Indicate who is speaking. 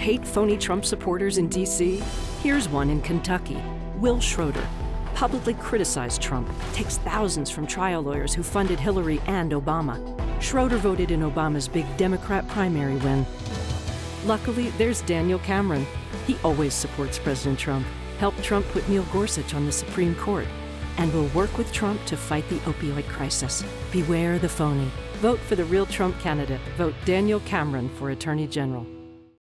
Speaker 1: Hate phony Trump supporters in D.C.? Here's one in Kentucky. Wil Schroder publicly criticized Trump, takes thousands from trial lawyers who funded Hillary and Obama. Schroder voted in Obama's big Democrat primary win. Luckily, there's Daniel Cameron. He always supports President Trump, helped Trump put Neil Gorsuch on the Supreme Court, and will work with Trump to fight the opioid crisis. Beware the phony. Vote for the real Trump candidate. Vote Daniel Cameron for Attorney General.